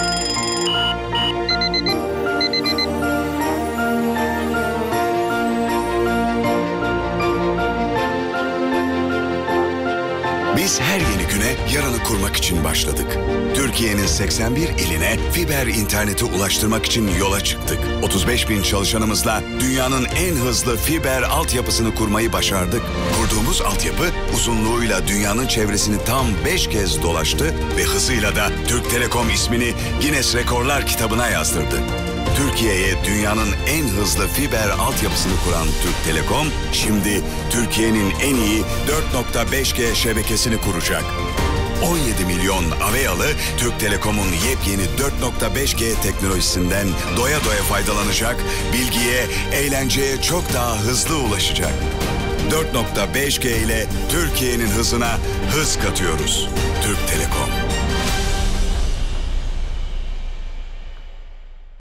Música Biz her yeni güne yarını kurmak için başladık. Türkiye'nin 81 iline fiber interneti ulaştırmak için yola çıktık. 35 bin çalışanımızla dünyanın en hızlı fiber altyapısını kurmayı başardık. Kurduğumuz altyapı uzunluğuyla dünyanın çevresini tam 5 kez dolaştı ve hızıyla da Türk Telekom ismini Guinness Rekorlar kitabına yazdırdı. Türkiye'ye dünyanın en hızlı fiber altyapısını kuran Türk Telekom, şimdi Türkiye'nin en iyi 4.5G şebekesini kuracak. 17 milyon Aveyalı Türk Telekom'un yepyeni 4.5G teknolojisinden doya doya faydalanacak, bilgiye, eğlenceye çok daha hızlı ulaşacak. 4.5G ile Türkiye'nin hızına hız katıyoruz. Türk Telekom.